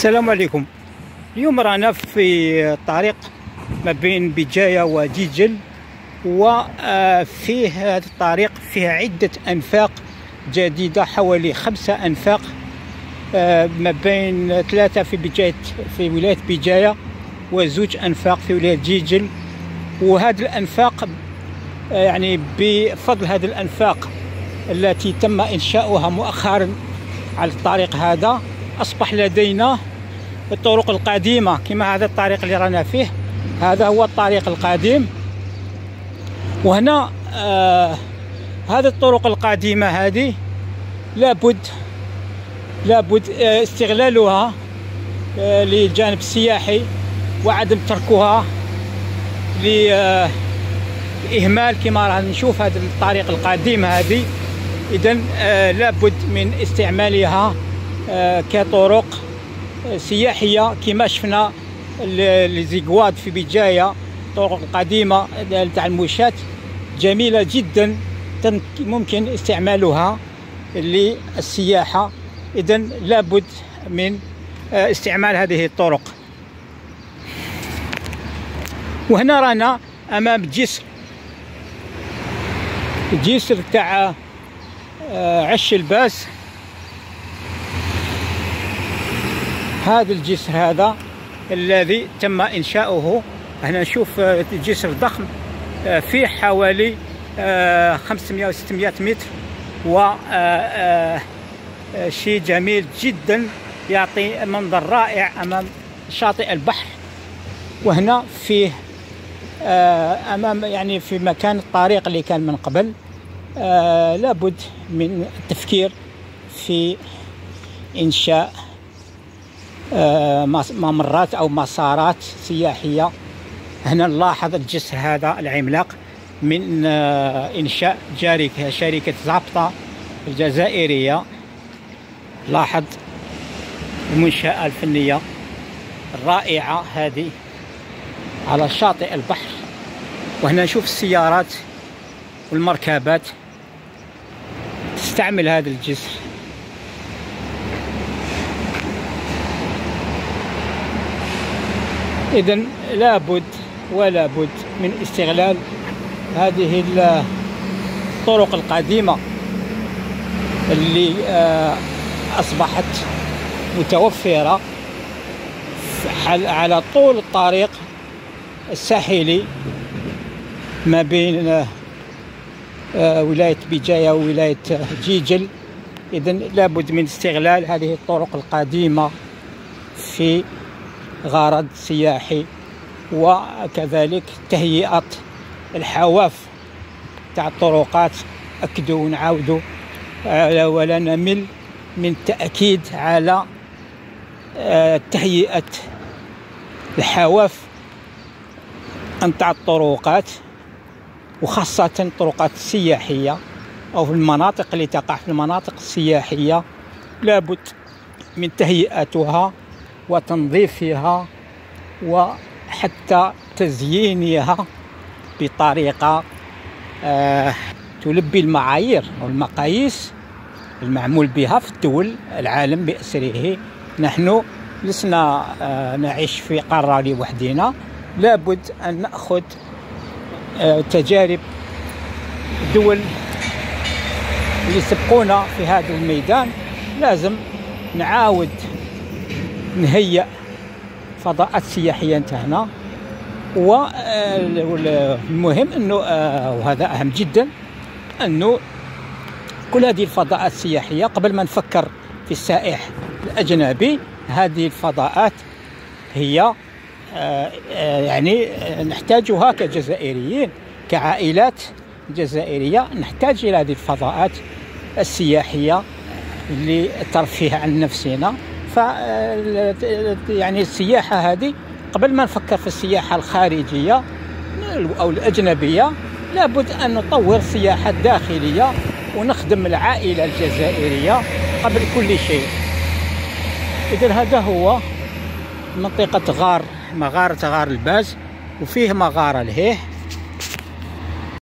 السلام عليكم. اليوم رانا في طريق ما بين بجاية وديجل وفيه هذا الطريق فيه عدة أنفاق جديدة حوالي خمسة أنفاق آه، ما بين ثلاثة في بجاية في ولاية بجاية وزوج أنفاق في ولاية جيجل. وهذه الأنفاق آه، يعني بفضل هذه الأنفاق التي تم إنشاؤها مؤخرا على الطريق هذا أصبح لدينا الطرق القديمة كما هذا الطريق اللي رانا فيه. هذا هو الطريق القديم. وهنا آه هذه الطرق القديمة هذه لابد لابد آه استغلالها آه للجانب السياحي وعدم تركها لإهمال آه، كما راح نشوف هذا الطريق القديم هذه. إذا آه لابد من استعمالها آه كطرق سياحية كما شفنا لزيكواد في بدايه الطرق القديمه تاع المشاة جميلة جدا ممكن استعمالها للسياحة. اذا لابد من آه، استعمال هذه الطرق. وهنا رانا أمام جسر. جسر تاع آه، عش الباس. هذا الجسر هذا الذي تم إنشاؤه. هنا نشوف آه، جسر ضخم آه، فيه حوالي 500 و 600 متر و آه، شيء جميل جدا يعطي منظر رائع أمام شاطئ البحر. وهنا فيه أمام يعني في مكان الطريق اللي كان من قبل لابد من التفكير في إنشاء ممرات أو مسارات سياحية. هنا نلاحظ الجسر هذا العملاق من آه، إنشاء جاركه شركة زابطة الجزائريه لاحظ المنشأة الفنية الرائعة هذه على شاطئ البحر. وهنا نشوف السيارات والمركبات. تستعمل هذا الجسر. إذا لابد ولا بد من استغلال هذه الطرق القديمة اللي آه، أصبحت متوفرة على طول الطريق الساحلي ما بين آه، آه، ولاية بجاية وولاية جيجل. إذا لابد من استغلال هذه الطرق القديمة في غرض سياحي وكذلك تهيئة الحواف تاع الطرقات. أكدوا ونعاودوا ولا نمل من التأكيد على آه، تهيئة الحواف تاع الطرقات وخاصة الطرقات السياحية أو في المناطق اللي تقع في المناطق السياحية لابد من تهيئتها وتنظيفها وحتى تزيينها بطريقة آه تلبي المعايير والمقاييس المعمول بها في الدول العالم بأسره. نحن لسنا آه نعيش في قارة لوحدنا لابد أن نأخذ آه تجارب دول اللي سبقونا في هذا الميدان. لازم نعاود نهيئ فضاءات سياحيه نتاعنا والمهم انه آه، وهذا أهم جدا أنه كل هذه الفضاءات السياحية قبل ما نفكر في السائح الأجنبي هذه الفضاءات هي آه، آه، يعني نحتاجها كجزائريين كعائلات جزائرية نحتاج إلى هذه الفضاءات السياحية للترفيه عن نفسنا. ف يعني السياحة هذه قبل ما نفكر في السياحة الخارجية أو الأجنبية لابد أن نطور السياحه الداخليه ونخدم العائلة الجزائرية قبل كل شيء. إذا هذا هو منطقة غار مغارة غار الباز وفيه مغارة الهيه